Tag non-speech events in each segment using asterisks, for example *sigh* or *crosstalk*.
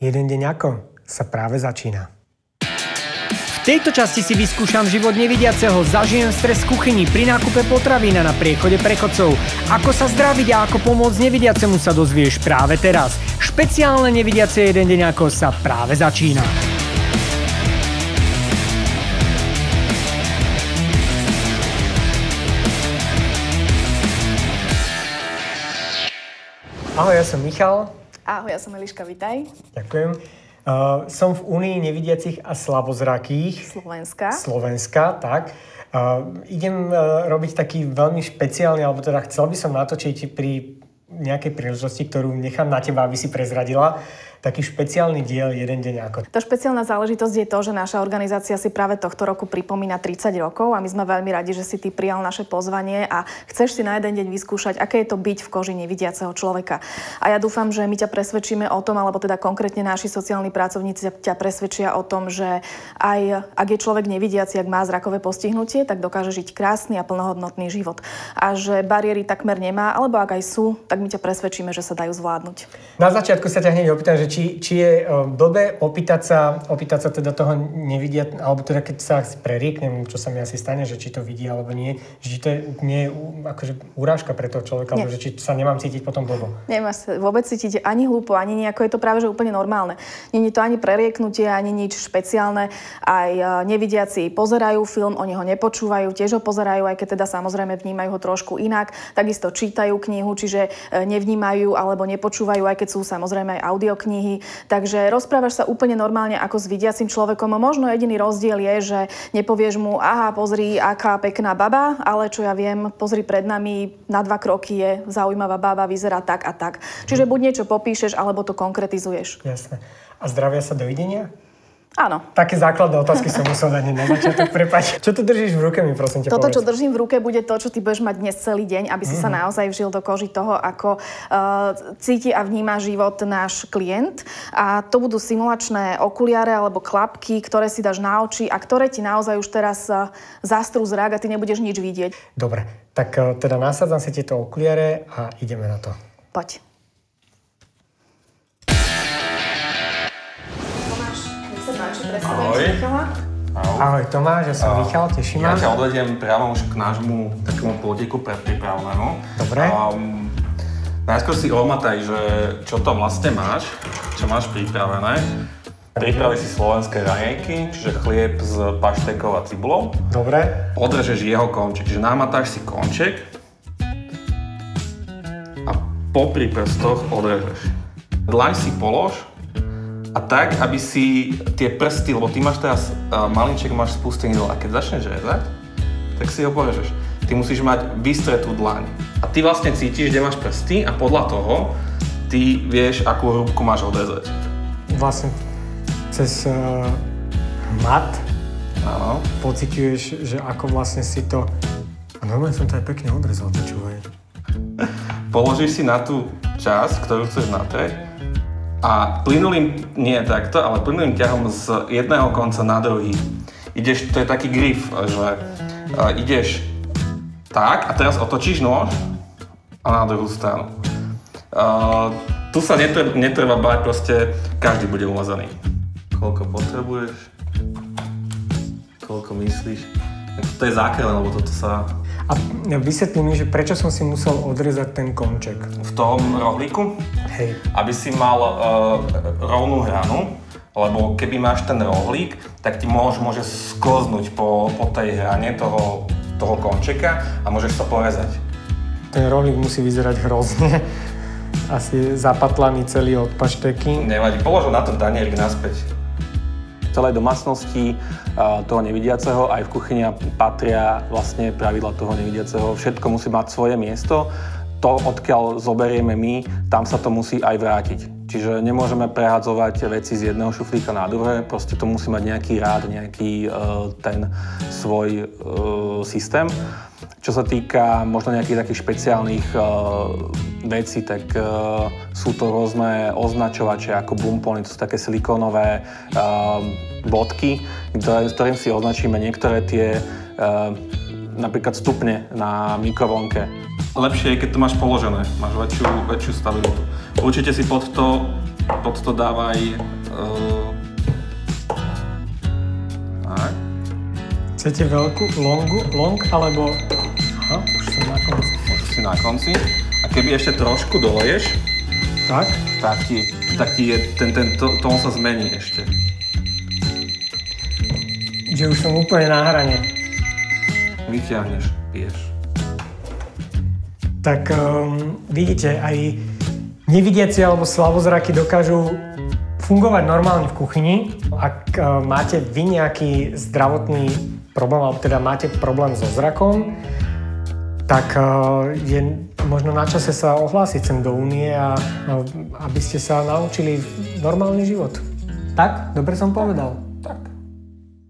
Jeden deň ako sa práve začína. V tejto časti si vyskúšam život nevidiaceho, zažijem stres kuchyni pri nákupe potravín a na priechode prechodcov. Ako sa zdraviť a ako pomôcť nevidiacemu sa dozvieš práve teraz. Špeciálne nevidiace jeden deň ako sa práve začína. Ahoj, ja som Michal. Ahoj, ja som Eliška, vitaj. Ďakujem. Uh, som v Únii nevidiacich a slabozrakých. Slovenska. Slovenska, tak. Uh, idem uh, robiť taký veľmi špeciálny, alebo teda chcel by som natočiť pri nejakej príležitosti, ktorú nechám na teba, aby si prezradila taký špeciálny diel Jeden deň ako. Tá špeciálna záležitosť je to, že naša organizácia si práve tohto roku pripomína 30 rokov a my sme veľmi radi, že si ty prijal naše pozvanie a chceš si na jeden deň vyskúšať, aké je to byť v koži nevidiaceho človeka. A ja dúfam, že my ťa presvedčíme o tom, alebo teda konkrétne naši sociálni pracovníci ťa presvedčia o tom, že aj ak je človek nevidiaci, ak má zrakové postihnutie, tak dokáže žiť krásny a plnohodnotný život. A že bariéry takmer nemá, alebo ak aj sú, tak my ťa presvedčíme, že sa dajú zvládnuť. Na začiatku sa ťa hneď opýtam, že či, či je blbé opýtať sa, opýtať sa teda toho nevidia, alebo teda keď sa prerieknem, čo sa mi asi stane, že či to vidí alebo nie, že či to je, nie je akože urážka pre toho človeka, nie. alebo že či sa nemám cítiť potom blbo. Nemá sa vôbec cítiť ani hlúpo, ani nejako, je to práve že úplne normálne. Je to ani prerieknutie, ani nič špeciálne. Aj e, nevidiaci pozerajú film, oni ho nepočúvajú, tiež ho pozerajú, aj keď teda samozrejme vnímajú ho trošku inak. Takisto čítajú knihu, čiže e, nevnímajú alebo nepočúvajú, aj keď sú samozrejme aj audioknihy knihy. Takže rozprávaš sa úplne normálne ako s vidiacim človekom. Možno jediný rozdiel je, že nepovieš mu, aha, pozri, aká pekná baba, ale čo ja viem, pozri pred nami, na dva kroky je zaujímavá baba, vyzerá tak a tak. Čiže buď niečo popíšeš, alebo to konkretizuješ. Jasné. A zdravia sa dovidenia? Áno. Také základné otázky som musel dať na začiatok, prepáč. Čo tu držíš v ruke mi, prosím ťa Toto, povedz. čo držím v ruke, bude to, čo ty budeš mať dnes celý deň, aby si mm. sa mhm. naozaj vžil do koži toho, ako uh, cíti a vníma život náš klient. A to budú simulačné okuliare alebo klapky, ktoré si dáš na oči a ktoré ti naozaj už teraz uh, zastrú zrak a ty nebudeš nič vidieť. Dobre, tak uh, teda nasadzam si tieto okuliare a ideme na to. Poď. Ahoj. Ahoj Tomáš, ja som Michal, teším Ja ťa odvediem priamo už k nášmu takému plotiku predpripravenému. Dobre. Um, najskôr si omataj, že čo to vlastne máš, čo máš pripravené. Pripravi si slovenské raňajky, čiže chlieb s paštekou a cibulou. Dobre. Odrežeš jeho konček, čiže namatáš si konček a popri prstoch odrežeš. Dlaň si polož a tak, aby si tie prsty, lebo ty máš teraz uh, malinček, máš spustený dole a keď začneš rezať, tak si ho porežeš. Ty musíš mať vystretú dlaň. A ty vlastne cítiš, kde máš prsty a podľa toho ty vieš, akú hrúbku máš odrezať. Vlastne cez uh, mat Áno. pociťuješ, že ako vlastne si to... A normálne som to aj pekne odrezal, počúvaj. Položíš si na tú časť, ktorú chceš natrieť a plynulým, nie takto, ale plynulým ťahom z jedného konca na druhý. Ideš, to je taký grif, že uh, ideš tak a teraz otočíš nôž a na druhú stranu. Uh, tu sa netreba, netreba báť, proste každý bude umazaný. Koľko potrebuješ? Koľko myslíš? To je zákrel, lebo toto sa a vysvetlí mi, že prečo som si musel odrezať ten konček. V tom rohlíku? Hej. Aby si mal uh, rovnú hranu, lebo keby máš ten rohlík, tak ti môž, môže sklznúť po, po tej hrane toho, toho končeka a môžeš sa porezať. Ten rohlík musí vyzerať hrozne. *laughs* Asi zapatlaný celý od pašteky. Nevadí, položil na ten tanierik naspäť celej domácnosti toho nevidiaceho, aj v kuchyni patria vlastne pravidla toho nevidiaceho. Všetko musí mať svoje miesto. To, odkiaľ zoberieme my, tam sa to musí aj vrátiť. Čiže nemôžeme prehadzovať veci z jedného šuflíka na druhé, proste to musí mať nejaký rád, nejaký uh, ten svoj uh, systém. Čo sa týka možno nejakých takých špeciálnych uh, vecí, tak uh, sú to rôzne označovače ako bumpony, to sú také silikónové uh, bodky, ktoré, s ktorým si označíme niektoré tie uh, napríklad stupne na mikrovlnke. Lepšie je, keď to máš položené, máš väčšiu, väčšiu stabilitu. Určite si pod to pod to dávaj... Uh, tak. Chcete veľkú, longu, long alebo... Aha, už som na konci. Už si na konci. A keby ešte trošku doleješ, Tak? tak ti, tak ti je, ten, ten tó- tón sa zmení ešte. Že už som úplne na hrane. Vyťahneš, piješ. Tak um, vidíte, aj nevidiaci alebo slavozraky dokážu fungovať normálne v kuchyni. Ak uh, máte vy nejaký zdravotný problém, alebo teda máte problém so zrakom, tak uh, je možno na čase sa ohlásiť sem do únie a uh, aby ste sa naučili normálny život. Tak? Dobre som povedal? Tak.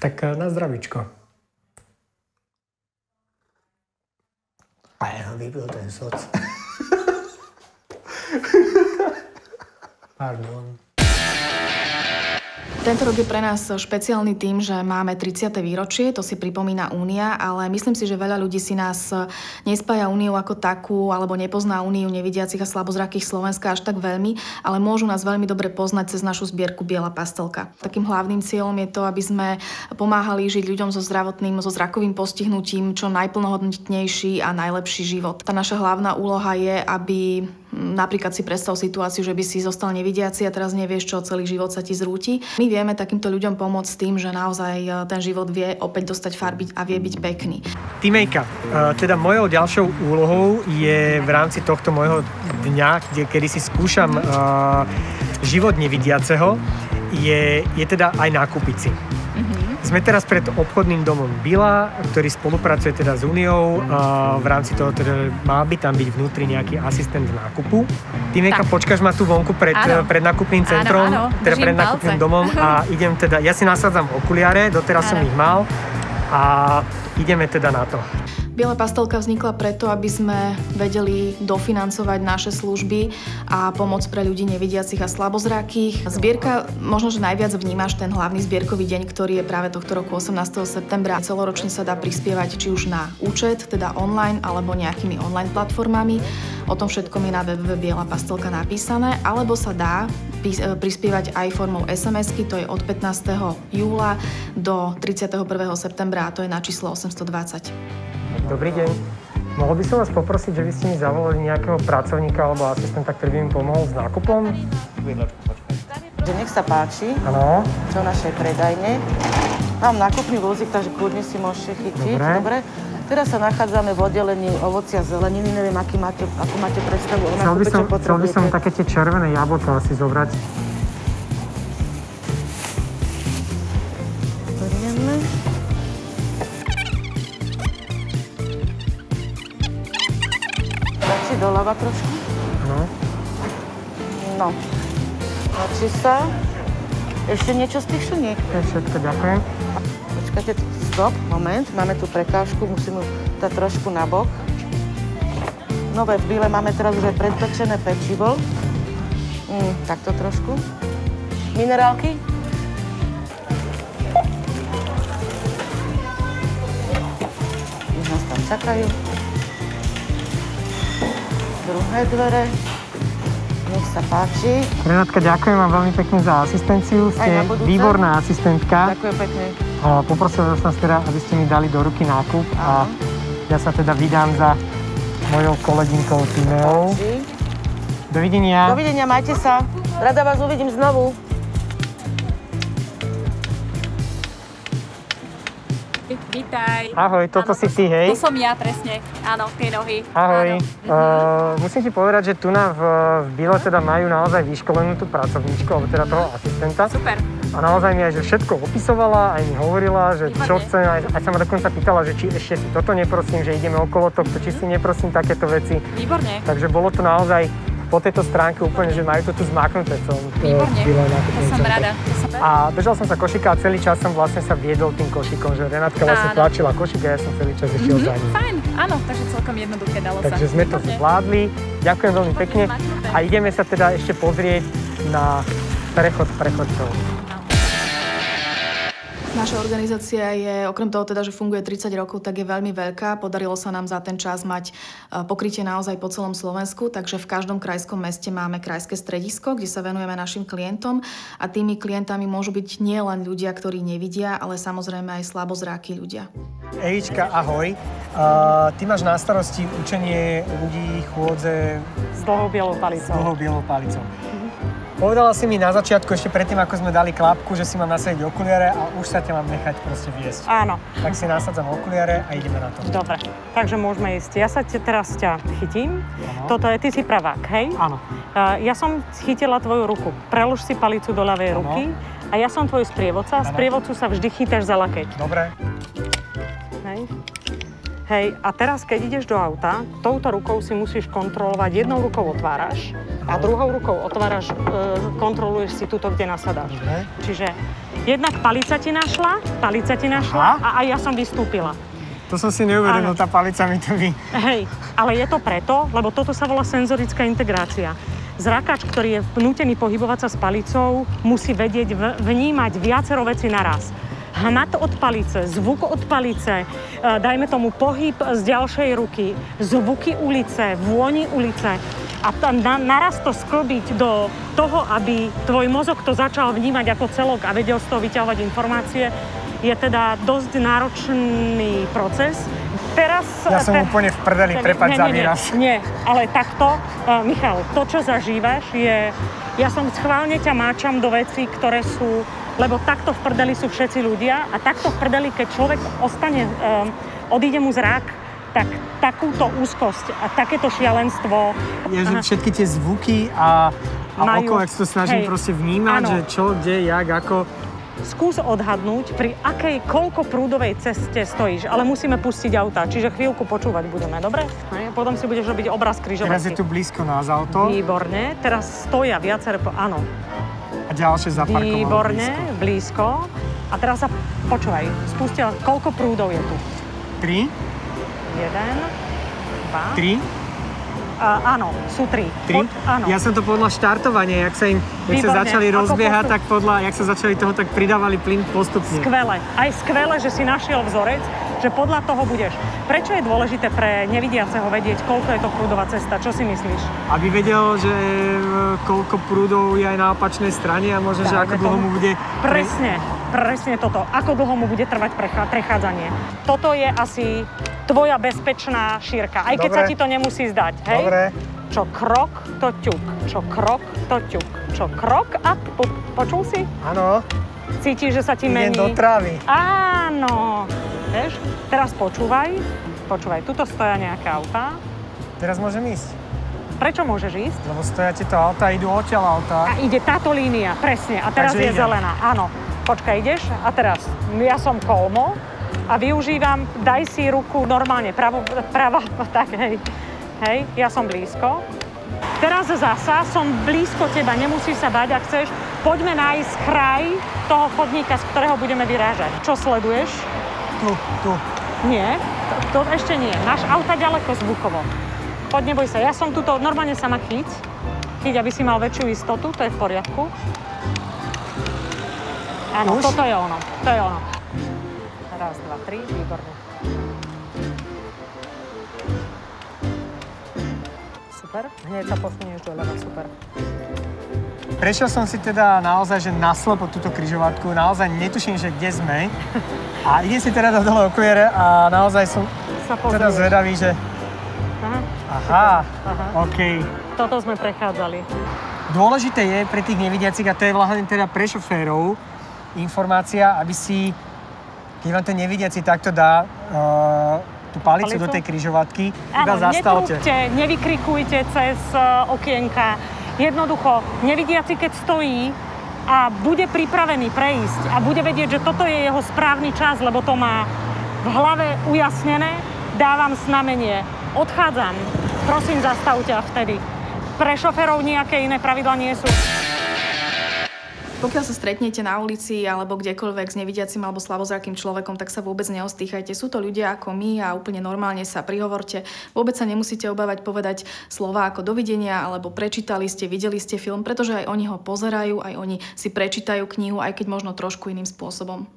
Tak na zdravičko. A ja vypil ten soc. Pardon. Tento rok je pre nás špeciálny tým, že máme 30. výročie, to si pripomína Únia, ale myslím si, že veľa ľudí si nás nespája Úniu ako takú, alebo nepozná Úniu nevidiacich a slabozrakých Slovenska až tak veľmi, ale môžu nás veľmi dobre poznať cez našu zbierku Biela pastelka. Takým hlavným cieľom je to, aby sme pomáhali žiť ľuďom so zdravotným, so zrakovým postihnutím čo najplnohodnotnejší a najlepší život. Tá naša hlavná úloha je, aby Napríklad si predstav situáciu, že by si zostal nevidiaci a teraz nevieš, čo celý život sa ti zrúti. My vieme takýmto ľuďom pomôcť tým, že naozaj e, ten život vie opäť dostať farbiť a vie byť pekný. Týmejka, uh, teda mojou ďalšou úlohou je v rámci tohto môjho dňa, kde, kedy si skúšam uh, život nevidiaceho, je, je teda aj nákupiť si. Sme teraz pred obchodným domom Bila, ktorý spolupracuje teda s Uniou. A v rámci toho teda má by tam byť vnútri nejaký asistent nákupu. Ty Neka, počkáš ma tu vonku pred, Áno. pred nákupným Áno, centrom, áno, teda držím pred nákupným palce. domom a *laughs* idem teda, ja si nasadzam okuliare, doteraz som Áno. ich mal a ideme teda na to. Biela pastelka vznikla preto, aby sme vedeli dofinancovať naše služby a pomoc pre ľudí nevidiacich a slabozrakých. Zbierka, možno, že najviac vnímaš ten hlavný zbierkový deň, ktorý je práve tohto roku 18. septembra. Celoročne sa dá prispievať či už na účet, teda online, alebo nejakými online platformami. O tom všetkom je na www Biela pastelka napísané, alebo sa dá e, prispievať aj formou SMS-ky, to je od 15. júla do 31. septembra a to je na číslo 820. Dobrý deň. Mohol by som vás poprosiť, že by ste mi zavolali nejakého pracovníka alebo asistenta, ktorý by mi pomohol s nákupom? Že nech sa páči, Áno. do našej predajne. Mám nákupný vozík, takže kľudne si môžete chytiť. Dobre. Teraz sa nachádzame v oddelení ovocia a zeleniny. Neviem, aký máte, akú máte predstavu o Chcel by, nákupe, som, čo chcel by som také tie červené jablka asi zobrať. Páči sa. Ešte niečo z tých šuniek? To je všetko, ďakujem. Počkajte, stop, moment, máme tu prekážku, musím ju dať trošku nabok. Nové v bíle máme teraz už aj predpečené pečivo. Mm, takto trošku. Minerálky? Už nás tam čakajú. Druhé dvere. Nech sa páči. Renátka, ďakujem vám veľmi pekne za asistenciu. Ste výborná asistentka. Ďakujem pekne. A Poprosil som vás teda, aby ste mi dali do ruky nákup a ja sa teda vydám za mojou kolegynkou Timeou. Páči. Dovidenia. Dovidenia, majte sa. Rada vás uvidím znovu. Vítaj. Ahoj, toto Áno, si to ty, hej? To som ja, presne. Áno, tie nohy. Ahoj. Áno. Uh, musím ti povedať, že tu na v, v Bile teda majú naozaj vyškolenú tú pracovníčku, alebo teda toho asistenta. Super. A naozaj mi aj že všetko opisovala, aj mi hovorila, že čo Výborne. chce, aj, aj sa ma dokonca pýtala, že či ešte si toto neprosím, že ideme okolo tohto, či si neprosím takéto veci. Výborne. Takže bolo to naozaj po tejto stránke úplne, že majú to tu To nákupným som rada. To som rada. A držal som sa košíka a celý čas som vlastne sa viedol tým košíkom, že Renátka vlastne Áno. tlačila košík a ja som celý čas išiel za ním. Fajn, áno, takže celkom jednoduché dalo sa. Takže sme to zvládli. Ďakujem veľmi pekne. zmaknuté. A ideme sa teda ešte pozrieť na prechod prechodcov. Naša organizácia je, okrem toho teda, že funguje 30 rokov, tak je veľmi veľká. Podarilo sa nám za ten čas mať e, pokrytie naozaj po celom Slovensku, takže v každom krajskom meste máme krajské stredisko, kde sa venujeme našim klientom a tými klientami môžu byť nielen ľudia, ktorí nevidia, ale samozrejme aj slabozráky ľudia. Ejička, ahoj. Uh, ty máš na starosti učenie ľudí chôdze S dlhou bielou palicou. s dlhou bielou palicou. Povedala si mi na začiatku, ešte predtým, ako sme dali klapku, že si mám nasadiť okuliare a už sa ťa mám nechať proste viesť. Áno, Tak si nasadzam okuliare a ideme na to. dobre. Takže môžeme ísť. Ja sa te, teraz ťa chytím. Toto je, ty si pravák, hej? Áno. Uh, ja som chytila tvoju ruku. Prelož si palicu do ľavej Áno. ruky a ja som tvoj sprievodca. Áno. Sprievodcu sa vždy chytáš za lakeť. Dobre. Hej. Hej, a teraz keď ideš do auta, touto rukou si musíš kontrolovať, jednou rukou otváraš a druhou rukou otváraš, e, kontroluješ si tuto, kde nasadáš. Dobre. Čiže jednak palica ti našla, palica ti našla Aha. a aj ja som vystúpila. To som si neuvedomil, tá palica mi to vy... Hej, ale je to preto, lebo toto sa volá senzorická integrácia. Zrakač, ktorý je nútený pohybovať sa s palicou, musí vedieť vnímať viacero vecí naraz. Hmat od palice, zvuk od palice, e, dajme tomu pohyb z ďalšej ruky, zvuky ulice, vôni ulice. A na, naraz to sklbiť do toho, aby tvoj mozog to začal vnímať ako celok a vedel z toho vyťahovať informácie, je teda dosť náročný proces. Teraz... Ja som te- úplne v prdeli, nie, za výraz. Nie, ale takto, uh, Michal, to, čo zažívaš, je... Ja som schválne ťa máčam do vecí, ktoré sú... Lebo takto v prdeli sú všetci ľudia a takto v prdeli, keď človek ostane, um, odíde mu zrak, tak takúto úzkosť a takéto šialenstvo... Je, že Aha. všetky tie zvuky a, a Majú- okolo, jak sa to snažím hej. proste vnímať, Áno. že čo, kde, jak, ako. Skús odhadnúť, pri akej, koľko prúdovej ceste stojíš, ale musíme pustiť auta, čiže chvíľku počúvať budeme, dobre? Hej, Potom si budeš robiť obraz Teraz križovatky. je tu blízko nás auto Výborne, teraz stoja viaceré, po- áno, ďalšie zaparkovalo výborne, blízko. blízko. A teraz sa, počúvaj, spustila, koľko prúdov je tu? Tri, Jeden, dva, tri, A, áno, sú tri. tri. Poď- áno. Ja som to podľa štartovania, jak sa im, jak sa začali rozbiehať, tak podľa, jak sa začali toho, tak pridávali plyn postupne. Skvelé. Aj skvelé, že si našiel vzorec, že podľa toho budeš. Prečo je dôležité pre nevidiaceho vedieť, koľko je to prúdová cesta? Čo si myslíš? Aby vedel, že e, koľko prúdov je aj na opačnej strane a možno, že ako dlho mu bude... Presne, presne toto. Ako dlho mu bude trvať prechádzanie. Toto je asi tvoja bezpečná šírka, aj keď Dobre. sa ti to nemusí zdať, hej? Dobre. Čo krok, to ťuk. Čo krok, to ťuk. Čo krok a po, počul si? Áno, Cítiš, že sa ti idem mení? do trávy. Áno. Vieš? Teraz počúvaj. Počúvaj, tuto stoja nejaké autá. Teraz môžem ísť, Prečo môžeš ísť? lebo stoja tieto auta, idú odtiaľ auta. A ide táto línia, presne. A teraz Takže je idem. zelená. Áno. Počkaj, ideš? A teraz, ja som kolmo a využívam, daj si ruku normálne, pravo, prava, *laughs* tak hej. Hej, ja som blízko. Teraz zasa som blízko teba, nemusíš sa báť, ak chceš. Poďme nájsť kraj toho chodníka, z ktorého budeme vyrážať. Čo sleduješ? Tu, tu. Nie, to, to ešte nie. Máš auta ďaleko zvukovo. Poď, neboj sa. Ja som tuto, normálne sa ma chyť. Chyť, aby si mal väčšiu istotu, to je v poriadku. Áno, Už? toto je ono. To je ono. Raz, dva, tri, výborne. Super. Hneď sa posunieš doľava, super. Prešiel som si teda naozaj, že naslepo túto križovatku, naozaj netuším, že kde sme. A idem si teda do dole okuliare a naozaj som Sa teda zvedavý, že Aha. aha, Aha. OK. Toto sme prechádzali. Dôležité je pre tých nevidiacich, a to je vlastne teda pre šoférov, informácia, aby si, keď vám ten nevidiaci takto dá uh, tú palicu, Palicu? do tej križovatky, iba Áno, zastavte. netrúbte, nevykrikujte cez uh, okienka. Jednoducho, nevidiaci, keď stojí a bude pripravený prejsť a bude vedieť, že toto je jeho správny čas, lebo to má v hlave ujasnené, dávam znamenie. Odchádzam. Prosím, zastavte a vtedy. Pre šoferov nejaké iné pravidla nie sú. Pokiaľ sa stretnete na ulici alebo kdekoľvek s nevidiacim alebo slabozrakým človekom, tak sa vôbec neostýchajte. Sú to ľudia ako my a úplne normálne sa prihovorte. Vôbec sa nemusíte obávať povedať slova ako dovidenia alebo prečítali ste, videli ste film, pretože aj oni ho pozerajú, aj oni si prečítajú knihu, aj keď možno trošku iným spôsobom.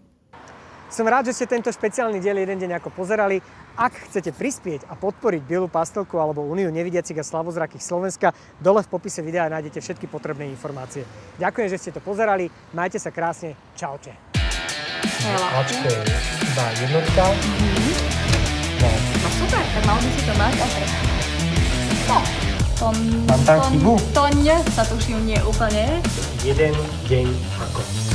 Som rád, že ste tento špeciálny diel jeden deň ako pozerali. Ak chcete prispieť a podporiť Bielu pastelku alebo Uniu nevidiacich a slavozrakých Slovenska, dole v popise videa nájdete všetky potrebné informácie. Ďakujem, že ste to pozerali. Majte sa krásne. Čaute. Ačko je iba jednotka. No, No super, tak mal by si to mať. No, to, Mám tam to, chybu? To nie, sa tuším nie úplne. jeden deň ako.